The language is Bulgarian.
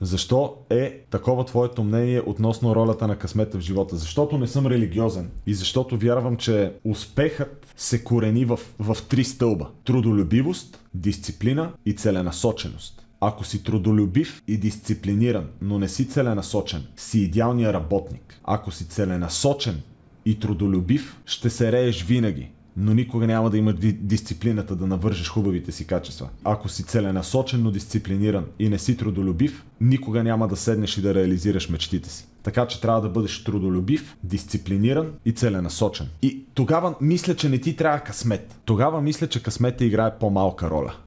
Защо е такова твоето мнение относно ролята на късмета в живота? Защото не съм религиозен и защото вярвам, че успехът се корени в, в три стълба. Трудолюбивост, дисциплина и целенасоченост. Ако си трудолюбив и дисциплиниран, но не си целенасочен, си идеалният работник. Ако си целенасочен и трудолюбив, ще се рееш винаги, но никога няма да имаш дисциплината да навържеш хубавите си качества. Ако си целенасочен, но дисциплиниран и не си трудолюбив, никога няма да седнеш и да реализираш мечтите си. Така че трябва да бъдеш трудолюбив, дисциплиниран и целенасочен. И тогава мисля, че не ти трябва късмет. Тогава мисля, че късмет играе по-малка роля.